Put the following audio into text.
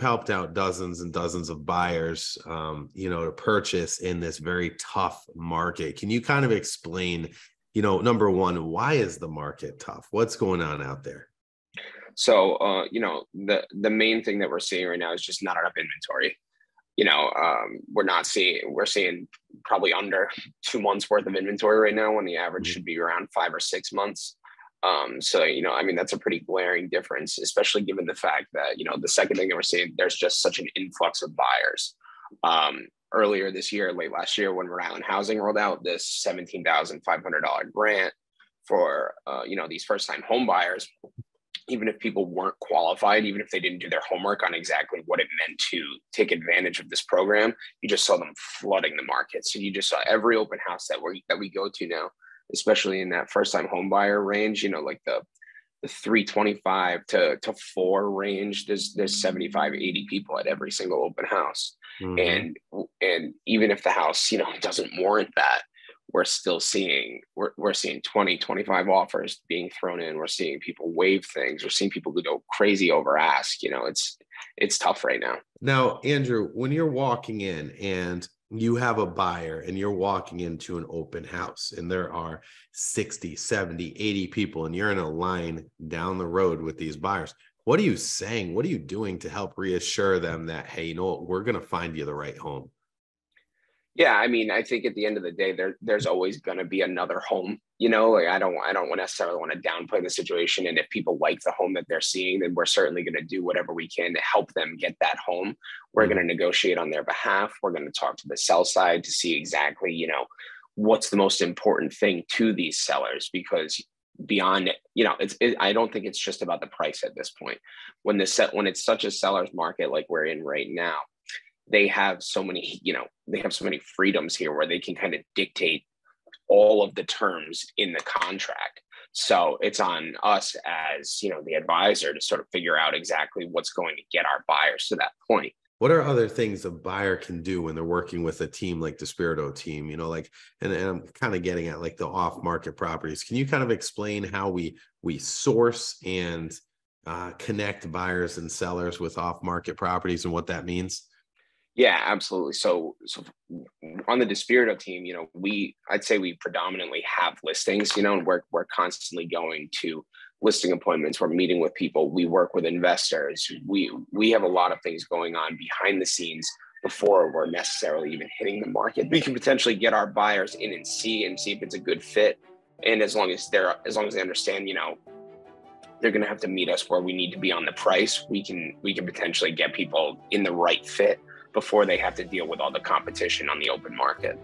helped out dozens and dozens of buyers, um, you know, to purchase in this very tough market. Can you kind of explain, you know, number one, why is the market tough? What's going on out there? So, uh, you know, the the main thing that we're seeing right now is just not enough inventory. You know, um, we're not seeing we're seeing probably under two months worth of inventory right now when the average mm-hmm. should be around five or six months. Um, so you know, I mean, that's a pretty glaring difference, especially given the fact that you know the second thing that we're seeing, there's just such an influx of buyers. Um, earlier this year, late last year, when Rhode Island Housing rolled out this seventeen thousand five hundred dollar grant for uh, you know these first time home buyers, even if people weren't qualified, even if they didn't do their homework on exactly what it meant to take advantage of this program, you just saw them flooding the market. So you just saw every open house that we that we go to now especially in that first time home buyer range, you know, like the, the 325 to, to four range, there's, there's 75, 80 people at every single open house. Mm-hmm. And, and even if the house, you know, doesn't warrant that, we're still seeing we're, we're seeing 20 25 offers being thrown in we're seeing people waive things we're seeing people go crazy over ask you know it's it's tough right now now andrew when you're walking in and you have a buyer and you're walking into an open house and there are 60 70 80 people and you're in a line down the road with these buyers what are you saying? What are you doing to help reassure them that hey you know what? We're going to find you the right home yeah, I mean, I think at the end of the day, there there's always going to be another home. You know, like I don't I don't necessarily want to downplay the situation. And if people like the home that they're seeing, then we're certainly going to do whatever we can to help them get that home. We're mm-hmm. going to negotiate on their behalf. We're going to talk to the sell side to see exactly, you know, what's the most important thing to these sellers because beyond you know it's it, i don't think it's just about the price at this point when the set when it's such a seller's market like we're in right now they have so many, you know, they have so many freedoms here where they can kind of dictate all of the terms in the contract. So it's on us as, you know, the advisor to sort of figure out exactly what's going to get our buyers to that point. What are other things a buyer can do when they're working with a team like the DiSpirito team? You know, like, and, and I'm kind of getting at like the off-market properties. Can you kind of explain how we we source and uh, connect buyers and sellers with off-market properties and what that means? Yeah, absolutely. So, so on the DiSpirito team, you know, we I'd say we predominantly have listings, you know, and we're we're constantly going to listing appointments. We're meeting with people. We work with investors. We we have a lot of things going on behind the scenes before we're necessarily even hitting the market. We can potentially get our buyers in and see and see if it's a good fit. And as long as they're as long as they understand, you know, they're going to have to meet us where we need to be on the price. We can we can potentially get people in the right fit before they have to deal with all the competition on the open market.